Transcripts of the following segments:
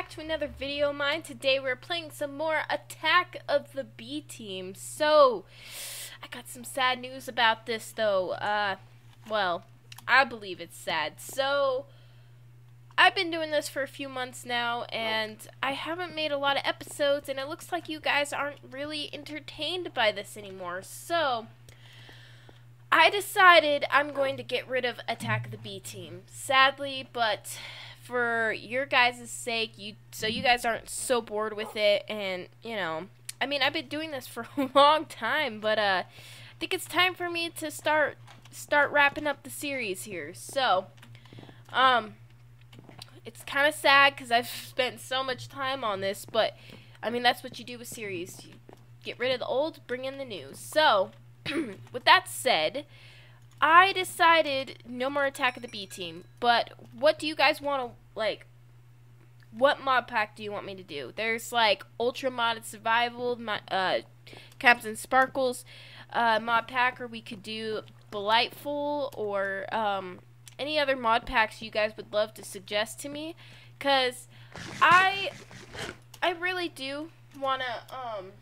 back to another video of mine. Today we're playing some more Attack of the B Team. So, I got some sad news about this though. Uh, well, I believe it's sad. So, I've been doing this for a few months now, and I haven't made a lot of episodes, and it looks like you guys aren't really entertained by this anymore. So, I decided I'm going to get rid of Attack of the B Team. Sadly, but for your guys' sake, you so you guys aren't so bored with it, and you know, I mean, I've been doing this for a long time, but uh, I think it's time for me to start start wrapping up the series here. So, um, it's kind of sad because I've spent so much time on this, but I mean, that's what you do with series. You get rid of the old, bring in the new. So, with that said. I decided no more Attack of the B Team. But what do you guys want to like? What mod pack do you want me to do? There's like Ultra Modded Survival, my, uh, Captain Sparklez uh, mod pack, or we could do Delightful, or um, any other mod packs you guys would love to suggest to me. Cause I, I really do wanna um,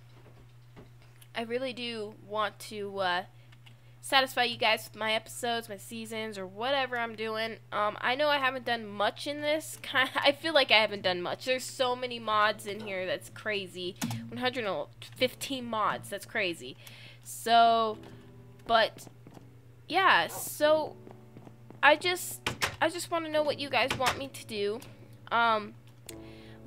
I really do want to uh satisfy you guys with my episodes, my seasons, or whatever I'm doing. Um, I know I haven't done much in this. I feel like I haven't done much. There's so many mods in here that's crazy. 115 mods. That's crazy. So, but yeah. So I just I just want to know what you guys want me to do. Um,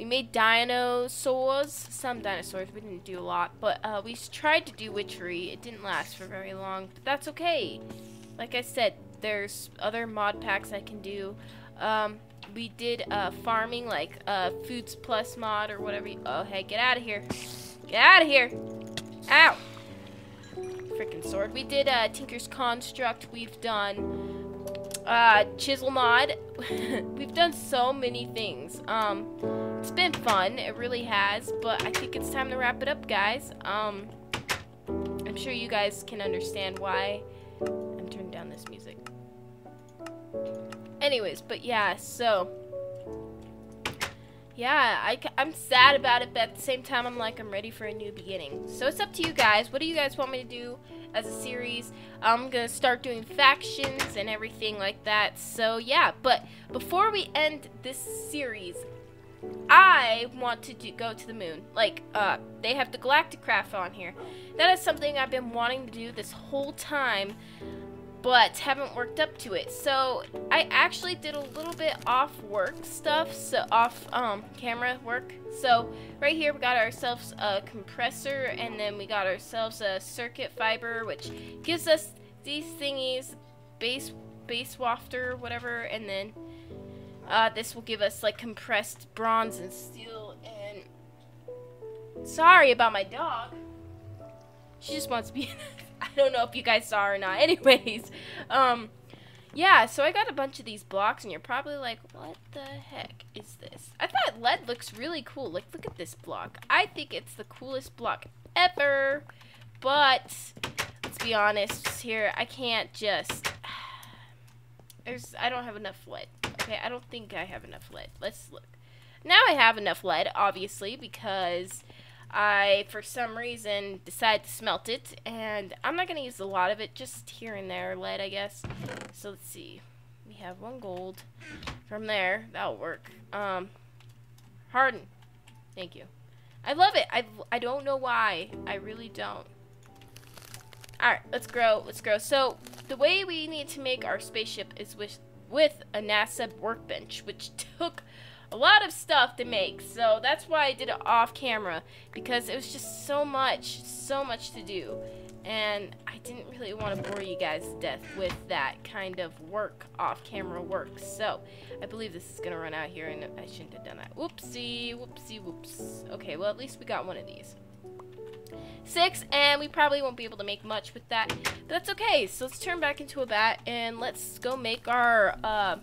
we made dinosaurs, some dinosaurs, we didn't do a lot, but uh, we tried to do witchery. It didn't last for very long, but that's okay. Like I said, there's other mod packs I can do. Um, we did uh, farming, like uh, Foods Plus mod or whatever. You, oh, hey, get out of here. Get out of here. Ow. Freaking sword. We did uh, Tinker's Construct. We've done uh, Chisel mod. We've done so many things. Um, it's been fun, it really has, but I think it's time to wrap it up, guys. Um, I'm sure you guys can understand why I'm turning down this music. Anyways, but yeah, so yeah, I, I'm sad about it, but at the same time, I'm like, I'm ready for a new beginning. So it's up to you guys. What do you guys want me to do as a series? I'm going to start doing factions and everything like that. So yeah, but before we end this series, I want to do, go to the moon. Like, uh, they have the Galacticraft on here. That is something I've been wanting to do this whole time, but haven't worked up to it. So, I actually did a little bit off work stuff, so off um, camera work. So, right here we got ourselves a compressor, and then we got ourselves a circuit fiber, which gives us these thingies, base, base wafter, whatever, and then uh, this will give us like compressed bronze and steel and sorry about my dog. She just wants to be I don't know if you guys saw her or not. Anyways, um yeah, so I got a bunch of these blocks and you're probably like, what the heck is this? I thought lead looks really cool. Like look at this block. I think it's the coolest block ever. But let's be honest here, I can't just there's I don't have enough lead. Okay, I don't think I have enough lead. Let's look. Now I have enough lead, obviously, because I, for some reason, decided to smelt it, and I'm not going to use a lot of it, just here and there lead, I guess. So let's see. We have one gold. From there, that'll work. Um, harden. Thank you. I love it. I, I don't know why. I really don't. Alright, let's grow. Let's grow. So, the way we need to make our spaceship is with with a NASA workbench, which took a lot of stuff to make. So that's why I did it off camera because it was just so much, so much to do. And I didn't really want to bore you guys to death with that kind of work, off camera work. So I believe this is going to run out here and I shouldn't have done that. Whoopsie, whoopsie, whoops. Okay, well at least we got one of these six, and we probably won't be able to make much with that. But that's okay. So let's turn back into a bat, and let's go make our, uh,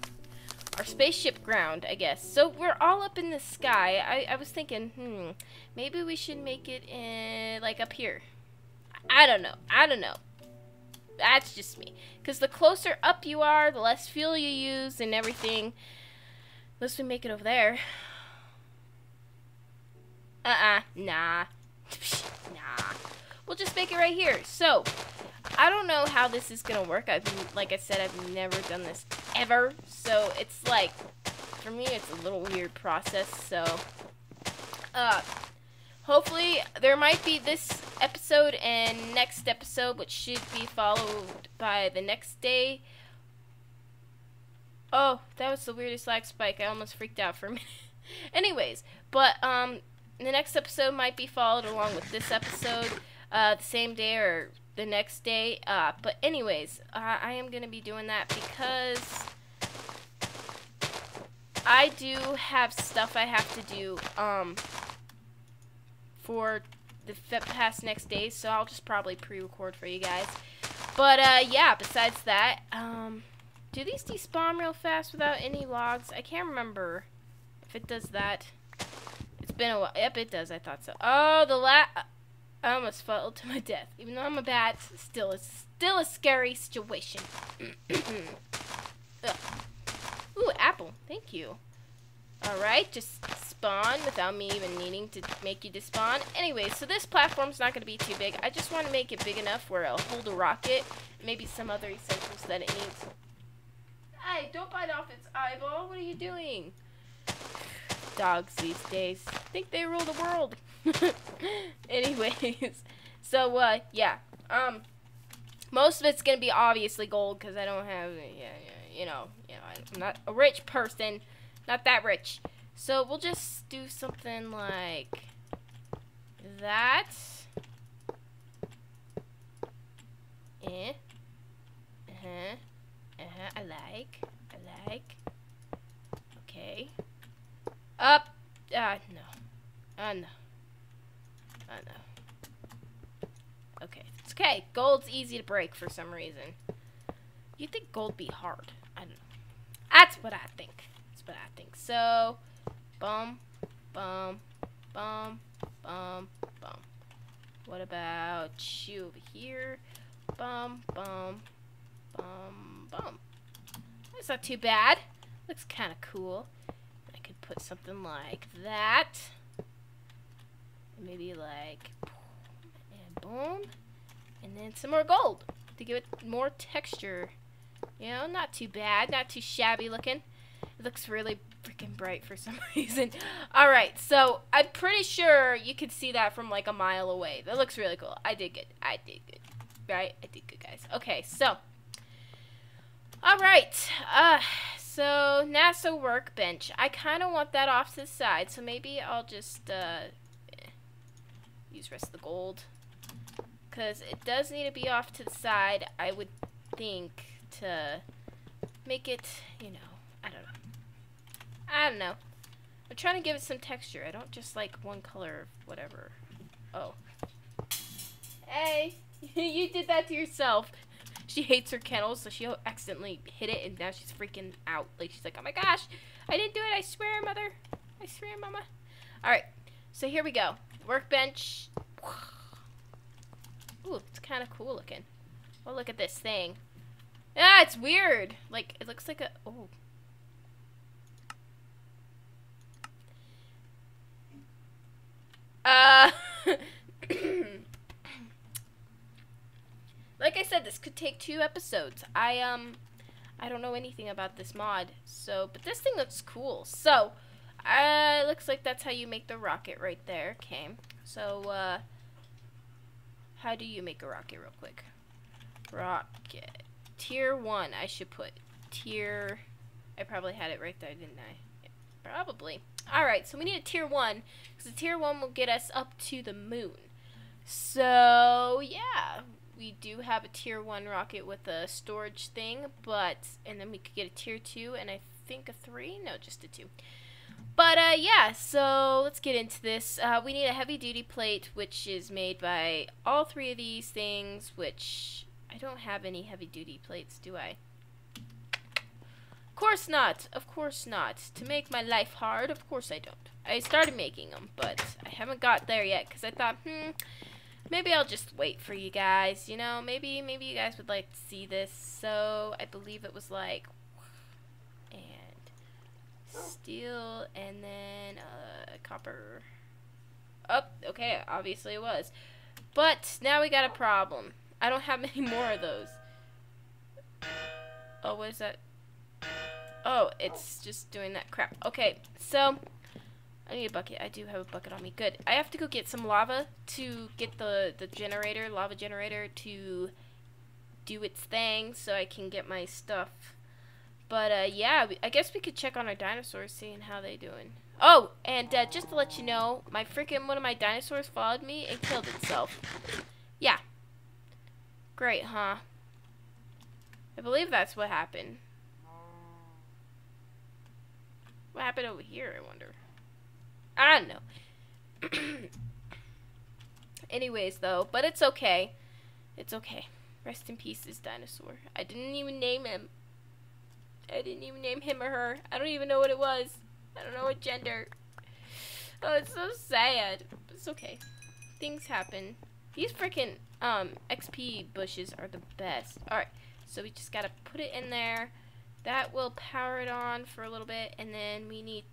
our spaceship ground, I guess. So we're all up in the sky. I, I was thinking, hmm, maybe we should make it in, like, up here. I don't know. I don't know. That's just me. Because the closer up you are, the less fuel you use and everything. Unless we make it over there. Uh-uh. Nah. nah. We'll just make it right here. So, I don't know how this is going to work. I've, like I said, I've never done this ever. So, it's like, for me, it's a little weird process. So, uh, hopefully, there might be this episode and next episode, which should be followed by the next day. Oh, that was the weirdest lag spike. I almost freaked out for a minute. Anyways, but um, the next episode might be followed along with this episode, uh, the same day or the next day. Uh, but anyways, uh, I am gonna be doing that because I do have stuff I have to do um for the past next days, so I'll just probably pre-record for you guys. But uh, yeah, besides that, um, do these despawn real fast without any logs? I can't remember if it does that. It's been a while. Yep, it does. I thought so. Oh, the la- I almost fell to my death. Even though I'm a bat, still it's still a scary situation. Ooh, apple. Thank you. Alright, just spawn without me even needing to make you despawn. Anyway, so this platform's not going to be too big. I just want to make it big enough where it'll hold a rocket, maybe some other essentials that it needs. Hey, don't bite off its eyeball. What are you doing? Dogs these days I think they rule the world. Anyways, so uh, yeah, um, most of it's gonna be obviously gold because I don't have, yeah, yeah, you know, you know, I'm not a rich person, not that rich. So we'll just do something like that. Eh. Uh huh. Uh huh. I like. I like. Up. Ah, uh, no. Ah, uh, no. Ah, uh, no. Okay. It's okay. Gold's easy to break for some reason. You'd think gold be hard. I don't know. That's what I think. That's what I think. So, bum, bum, bum, bum, bum. What about you over here? Bum, bum, bum, bum. That's not too bad. Looks kind of cool put something like that. Maybe like, and boom. And then some more gold to give it more texture. You know, not too bad, not too shabby looking. It looks really freaking bright for some reason. Alright, so I'm pretty sure you could see that from like a mile away. That looks really cool. I did good. I did good. Right? I did good, guys. Okay, so. Alright. Uh, so, NASA workbench. I kind of want that off to the side, so maybe I'll just uh, use rest of the gold. Because it does need to be off to the side, I would think, to make it, you know, I don't know. I don't know. I'm trying to give it some texture. I don't just like one color of whatever. Oh. Hey, you did that to yourself she hates her kennels, so she accidentally hit it, and now she's freaking out. Like, she's like, oh my gosh, I didn't do it, I swear, mother. I swear, mama. Alright, so here we go. Workbench. Ooh, it's kind of cool looking. Oh, look at this thing. Ah, it's weird. Like, it looks like a... Oh. Uh... Like I said, this could take two episodes. I, um, I don't know anything about this mod, so, but this thing looks cool. So, uh, looks like that's how you make the rocket right there. Okay, so, uh, how do you make a rocket real quick? Rocket. Tier 1, I should put. Tier, I probably had it right there, didn't I? Probably. Alright, so we need a tier 1, because the tier 1 will get us up to the moon. So, yeah, we do have a tier 1 rocket with a storage thing, but, and then we could get a tier 2 and I think a 3? No, just a 2. But, uh, yeah, so let's get into this. Uh, we need a heavy duty plate, which is made by all three of these things, which I don't have any heavy duty plates, do I? Of course not. Of course not. To make my life hard, of course I don't. I started making them, but I haven't got there yet because I thought, hmm, maybe I'll just wait for you guys, you know, maybe, maybe you guys would like to see this, so I believe it was like, and steel, and then, uh, copper, Oh, okay, obviously it was. But now we got a problem. I don't have many more of those. Oh, what is that? Oh, it's just doing that crap. Okay, so I need a bucket. I do have a bucket on me. Good. I have to go get some lava to get the, the generator, lava generator, to do its thing so I can get my stuff. But, uh, yeah, I guess we could check on our dinosaurs, seeing how they doing. Oh, and uh, just to let you know, my freaking one of my dinosaurs followed me and killed itself. Yeah. Great, huh? I believe that's what happened. What happened over here, I wonder? I don't know. Anyways, though, but it's okay. It's okay. Rest in peace, this dinosaur. I didn't even name him. I didn't even name him or her. I don't even know what it was. I don't know what gender. Oh, it's so sad. It's okay. Things happen. These freaking um XP bushes are the best. Alright, so we just gotta put it in there. That will power it on for a little bit, and then we need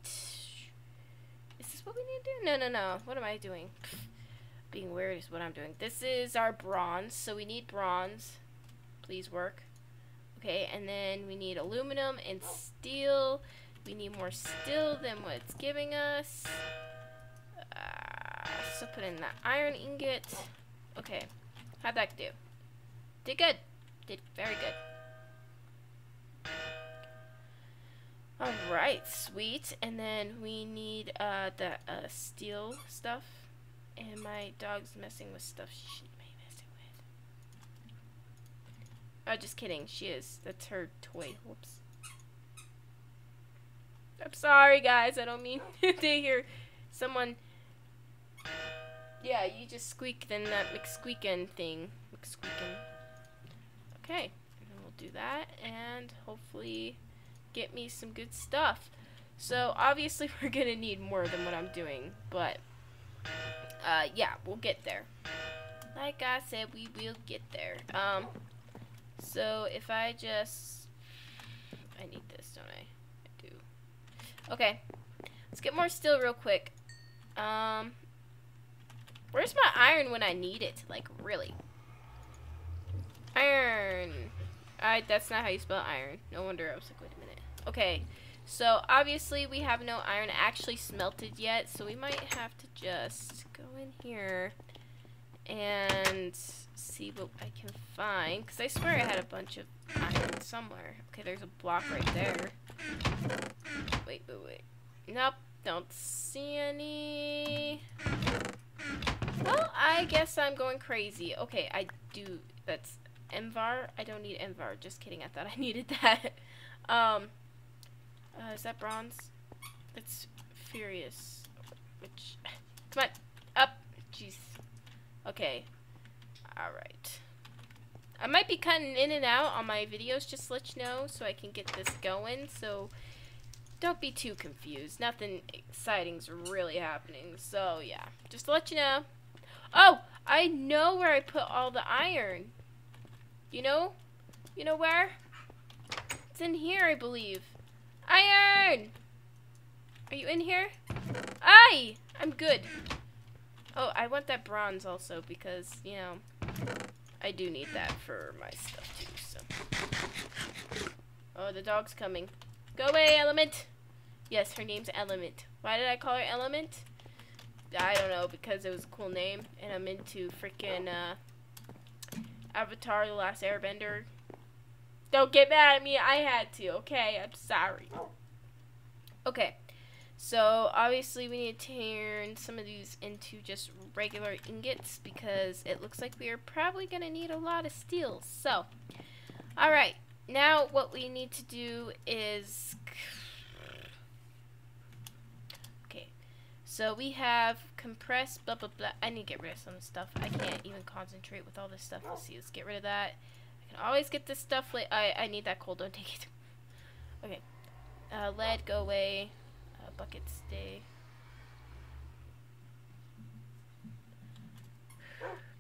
what we need to do? No, no, no. What am I doing? Being weird is what I'm doing. This is our bronze, so we need bronze. Please work. Okay, and then we need aluminum and steel. We need more steel than what it's giving us. Uh, so put in that iron ingot. Okay, how'd that do? Did good. Did very good. Alright, sweet. And then we need uh, the uh, steel stuff. And my dog's messing with stuff she shouldn't be messing with. Oh, just kidding. She is. That's her toy. Whoops. I'm sorry, guys. I don't mean to hear someone... Yeah, you just squeaked in that McSqueakin thing. McSqueakin. Okay. And we'll do that. And hopefully get me some good stuff. So obviously we're going to need more than what I'm doing, but uh, yeah, we'll get there. Like I said, we will get there. Um, so if I just, I need this, don't I? I do. Okay, let's get more steel real quick. Um, where's my iron when I need it? Like, really? Iron. I, that's not how you spell iron. No wonder I was like, wait a minute. Okay, so obviously we have no iron actually smelted yet, so we might have to just go in here and see what I can find. Because I swear I had a bunch of iron somewhere. Okay, there's a block right there. Wait, wait, wait. Nope, don't see any. Well, I guess I'm going crazy. Okay, I do. That's Emvar. I don't need Emvar. Just kidding. I thought I needed that. Um, uh, is that bronze? It's furious. Which, come on, up. Jeez. Okay. Alright. I might be cutting in and out on my videos, just let you know, so I can get this going. So, don't be too confused. Nothing exciting's really happening. So, yeah. Just to let you know. Oh! I know where I put all the iron. You know? You know where? It's in here, I believe. Iron! Are you in here? Aye! I'm good. Oh, I want that bronze also because, you know, I do need that for my stuff too, so. Oh, the dog's coming. Go away, Element! Yes, her name's Element. Why did I call her Element? I don't know, because it was a cool name, and I'm into freaking, uh, Avatar The Last Airbender don't get mad at me. I had to, okay? I'm sorry. Okay. So, obviously, we need to turn some of these into just regular ingots because it looks like we are probably going to need a lot of steel. So, alright. Now, what we need to do is... Okay. So, we have compressed, blah, blah, blah. I need to get rid of some stuff. I can't even concentrate with all this stuff. Let's see. Let's get rid of that always get this stuff late. I, I need that coal. Don't take it. Okay. Uh, lead, go away. Uh, bucket, stay.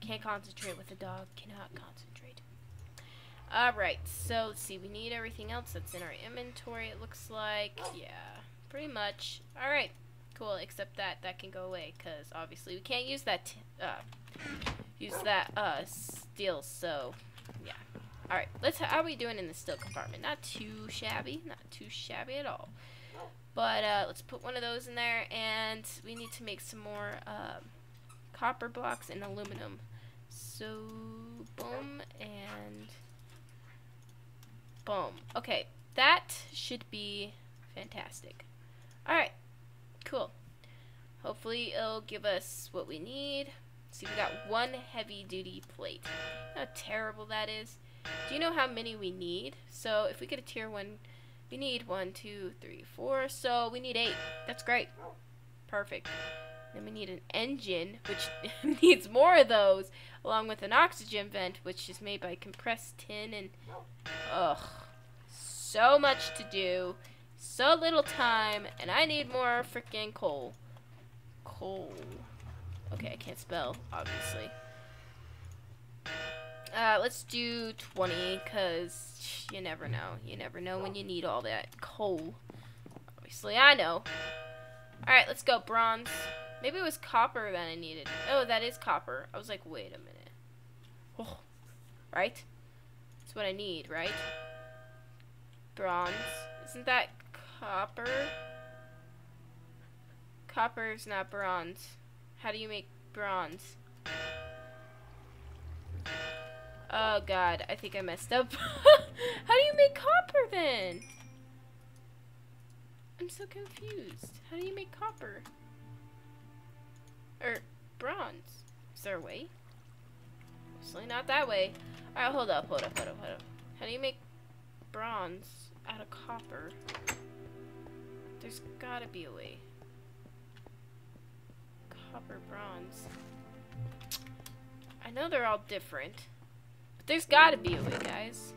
Can't concentrate with the dog. Cannot concentrate. Alright, so let's see. We need everything else that's in our inventory, it looks like. Yeah, pretty much. Alright. Cool, except that that can go away, because obviously we can't use that, uh, use that, uh, steel, so, yeah. Alright, let's, how are we doing in the steel compartment? Not too shabby, not too shabby at all. But, uh, let's put one of those in there, and we need to make some more, uh, copper blocks and aluminum. So, boom, and boom. Okay, that should be fantastic. Alright, Cool. Hopefully it'll give us what we need. See, we got one heavy duty plate. How terrible that is. Do you know how many we need? So if we get a tier one, we need one, two, three, four. So we need eight. That's great. Perfect. Then we need an engine, which needs more of those, along with an oxygen vent, which is made by compressed tin and, ugh, so much to do. So little time, and I need more freaking coal. Coal. Okay, I can't spell, obviously. Uh, let's do 20, because you never know. You never know when you need all that coal. Obviously, I know. Alright, let's go. Bronze. Maybe it was copper that I needed. Oh, that is copper. I was like, wait a minute. Oh, right? That's what I need, right? Bronze. Isn't that Copper? Copper is not bronze. How do you make bronze? Oh god, I think I messed up. How do you make copper then? I'm so confused. How do you make copper? Or bronze? Is there a way? Obviously not that way. Alright, hold up, hold up, hold up, hold up. How do you make bronze out of copper? There's gotta be a way. Copper, bronze. I know they're all different. There's gotta be a way, guys.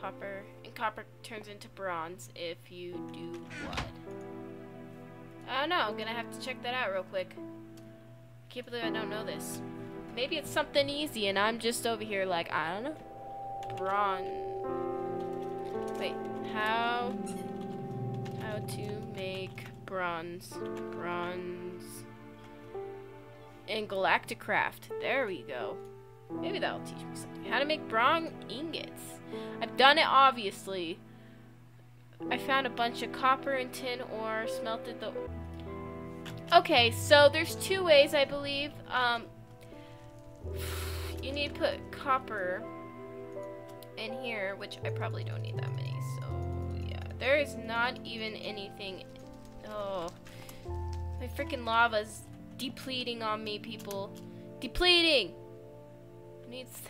Copper. And copper turns into bronze if you do what? Oh, I don't know. I'm gonna have to check that out real quick. I can't believe I don't know this. Maybe it's something easy and I'm just over here like, I don't know. Bronze. Wait, how how to make bronze. Bronze. In Galacticraft. There we go. Maybe that'll teach me something. How to make bronze ingots. I've done it, obviously. I found a bunch of copper and tin ore, smelted the... Okay, so there's two ways, I believe. Um, you need to put copper in here, which I probably don't need that many, so yeah. there is not even anything. Oh. My freaking lava's depleting on me, people. Depleting! Needs.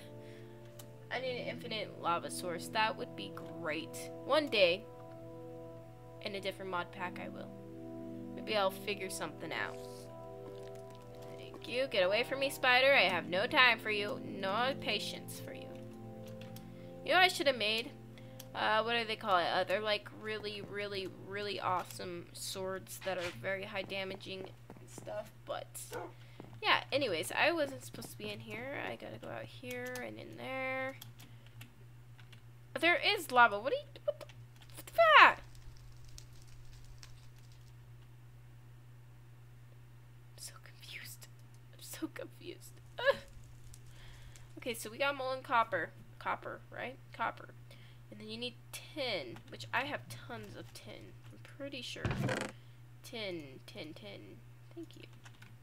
I need an infinite lava source. That would be great. One day, in a different mod pack, I will. Maybe I'll figure something out. Thank you. Get away from me, spider. I have no time for you. No patience for you. You know I should have made? uh, what do they call it? Uh, they're like really, really, really awesome swords that are very high damaging and stuff. But yeah, anyways, I wasn't supposed to be in here. I gotta go out here and in there. There is lava. What are you? What the, what's that? I'm so confused. I'm so confused. Ugh. Okay, so we got molten copper. Copper, right? Copper. And then you need tin, which I have tons of tin. I'm pretty sure. Tin, tin, tin. Thank you.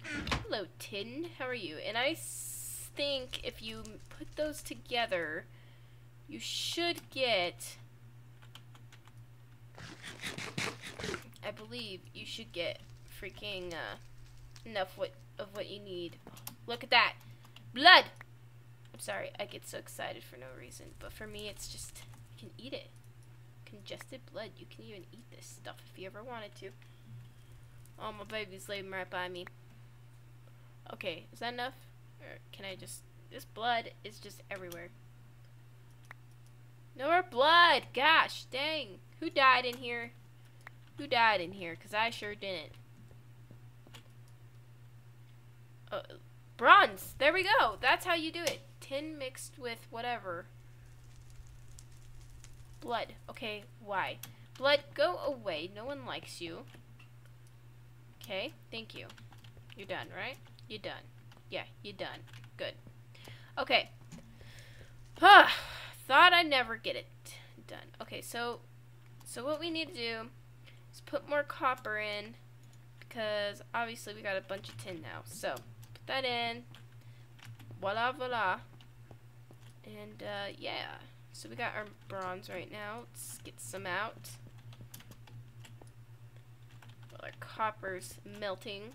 Hello, tin. How are you? And I think if you put those together, you should get... I believe you should get freaking uh, enough what of what you need. Look at that. Blood! I'm sorry, I get so excited for no reason, but for me it's just you can eat it. Congested blood. You can even eat this stuff if you ever wanted to. Oh, my baby's laying right by me. Okay, is that enough? Or can I just... This blood is just everywhere. No more blood! Gosh, dang. Who died in here? Who died in here? Because I sure didn't. Uh, bronze! There we go! That's how you do it. Tin mixed with whatever. Blood. Okay, why? Blood, go away. No one likes you. Okay, thank you. You're done, right? You're done. Yeah, you're done. Good. Okay. Ah, thought I'd never get it done. Okay, so so what we need to do is put more copper in because obviously we got a bunch of tin now. So put that in. Voila, voila. And uh, yeah, so we got our bronze right now. Let's get some out. While our copper's melting.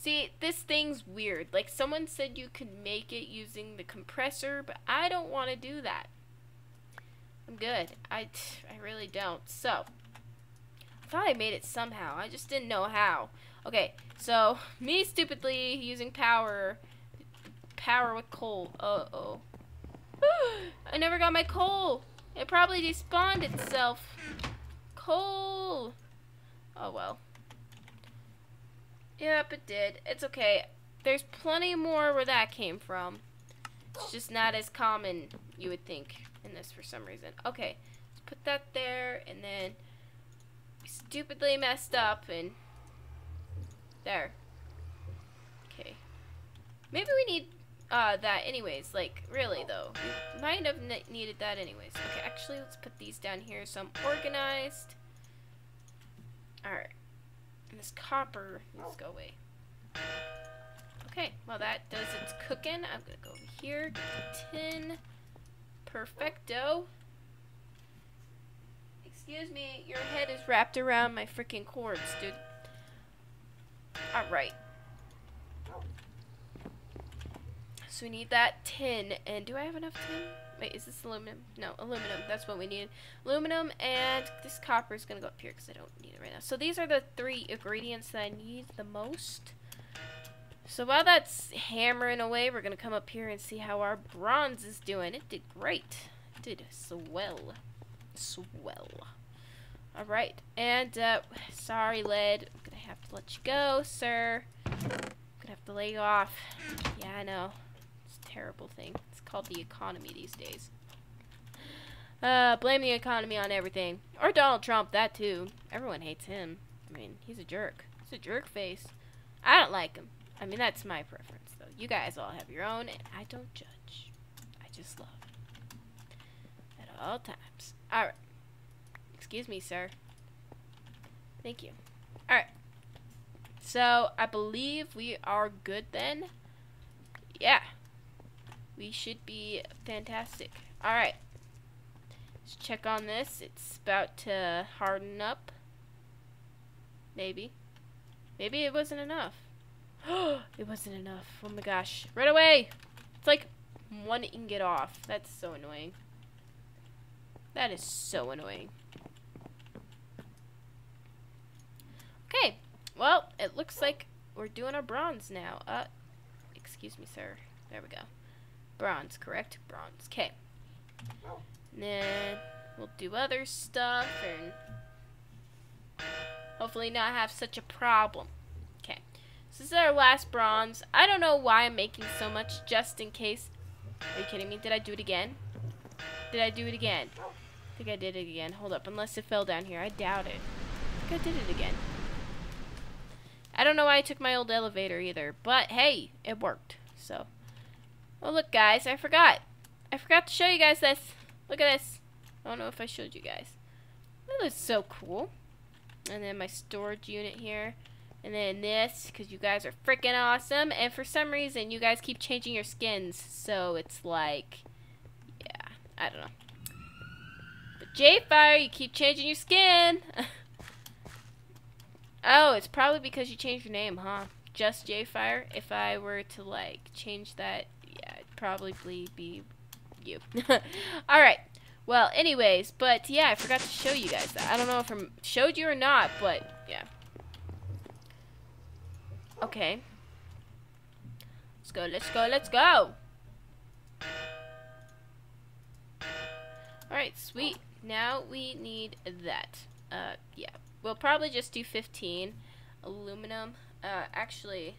See, this thing's weird. Like, someone said you could make it using the compressor, but I don't want to do that. I'm good. I, I really don't. So, I thought I made it somehow. I just didn't know how. Okay, so, me stupidly using power, power with coal. Uh-oh. I never got my coal. It probably despawned itself. Coal. Oh, well. Yep, it did. It's okay. There's plenty more where that came from. It's just not as common, you would think, in this for some reason. Okay, let's put that there, and then stupidly messed up, and there. Okay. Maybe we need uh, that anyways. Like, really, though. We might have ne needed that anyways. Okay, actually, let's put these down here so I'm organized. Alright. And this copper needs to go away. Okay, well that does its cooking. I'm gonna go over here, get the tin. Perfecto. Excuse me, your head is wrapped around my freaking cords, dude. Alright. So we need that tin, and do I have enough tin? Wait, is this aluminum? No, aluminum. That's what we need. Aluminum and this copper is going to go up here because I don't need it right now. So these are the three ingredients that I need the most. So while that's hammering away, we're going to come up here and see how our bronze is doing. It did great. It did swell. Swell. Alright, and uh, sorry, lead. I'm going to have to let you go, sir. I'm going to have to lay you off. Yeah, I know. It's a terrible thing called the economy these days. Uh, blame the economy on everything. Or Donald Trump, that too. Everyone hates him. I mean, he's a jerk. He's a jerk face. I don't like him. I mean, that's my preference, though. You guys all have your own, and I don't judge. I just love. At all times. Alright. Excuse me, sir. Thank you. Alright. So, I believe we are good then. Yeah we should be fantastic. Alright. Let's check on this. It's about to harden up. Maybe. Maybe it wasn't enough. it wasn't enough. Oh my gosh. Right away! It's like one ingot off. That's so annoying. That is so annoying. Okay. Well, it looks like we're doing our bronze now. Uh, excuse me, sir. There we go. Bronze, correct? Bronze. Okay. Oh. Then we'll do other stuff and hopefully not have such a problem. Okay. So this is our last bronze. I don't know why I'm making so much just in case. Are you kidding me? Did I do it again? Did I do it again? Oh. I think I did it again. Hold up. Unless it fell down here. I doubt it. I think I did it again. I don't know why I took my old elevator either. But hey, it worked. So. Oh, look, guys, I forgot. I forgot to show you guys this. Look at this. I don't know if I showed you guys. That looks so cool. And then my storage unit here. And then this, because you guys are freaking awesome. And for some reason, you guys keep changing your skins. So it's like, yeah, I don't know. But J-Fire, you keep changing your skin. oh, it's probably because you changed your name, huh? Just J-Fire. If I were to, like, change that probably be you. Alright. Well, anyways, but yeah, I forgot to show you guys that. I don't know if I showed you or not, but yeah. Okay. Let's go, let's go, let's go! Alright, sweet. Now we need that. Uh, yeah. We'll probably just do 15 aluminum. Uh, actually...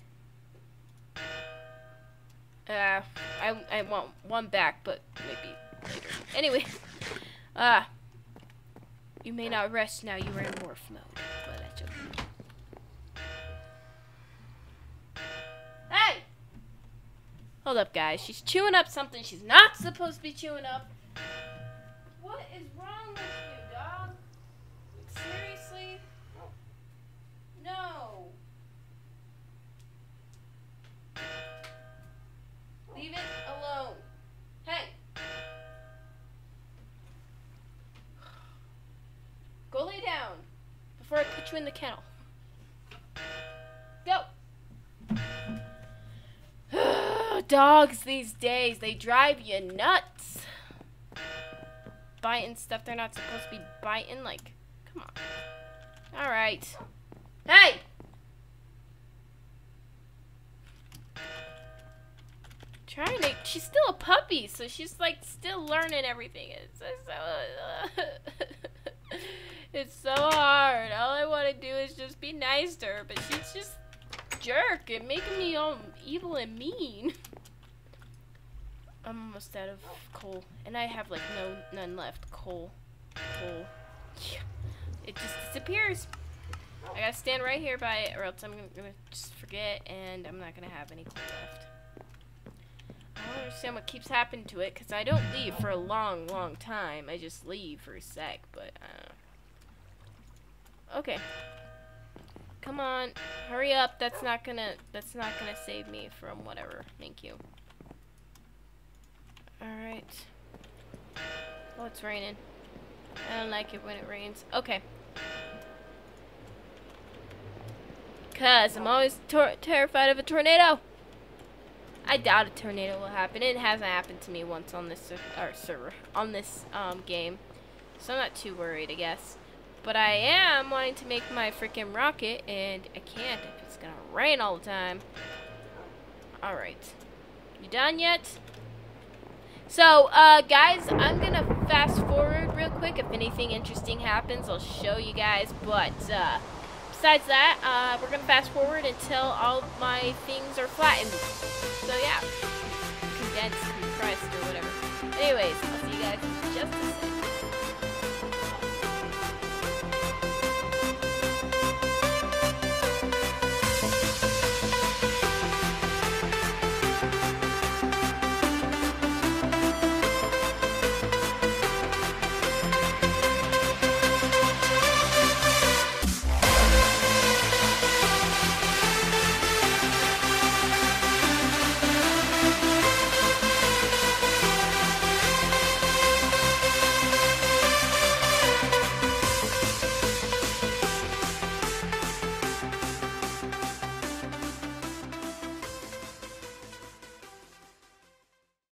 Uh, I, I want one back, but maybe later. Anyway, uh, you may not rest now. You are in morph mode. Hey! Hold up, guys. She's chewing up something she's not supposed to be chewing up. What is wrong with you, dog? Seriously? No. Before I put you in the kennel. Go. Dogs these days, they drive you nuts. Biting stuff they're not supposed to be biting. Like, come on. Alright. Hey! Trying to. She's still a puppy, so she's like still learning everything. It's so. it's so hard. All I want to do is just be nice to her, but she's just jerk and making me all evil and mean. I'm almost out of coal, and I have like no none left. Coal, coal. Yeah. It just disappears. I gotta stand right here by it, or else I'm gonna just forget, and I'm not gonna have any coal left. I don't understand what keeps happening to it, because I don't leave for a long, long time. I just leave for a sec, but, uh... Okay. Come on, hurry up. That's not gonna, that's not gonna save me from whatever. Thank you. Alright. Oh, it's raining. I don't like it when it rains. Okay. Because I'm always terrified of a tornado. I doubt a tornado will happen. It hasn't happened to me once on this ser server, on this um, game. So I'm not too worried, I guess. But I am wanting to make my freaking rocket, and I can't if it's to rain all the time. Alright. You done yet? So, uh, guys, I'm to fast forward real quick. If anything interesting happens, I'll show you guys. But, uh, besides that, uh, we're to fast forward until all my things are flattened. So, yeah. Condensed, compressed, or whatever. Anyways, I'll see you guys in just a second.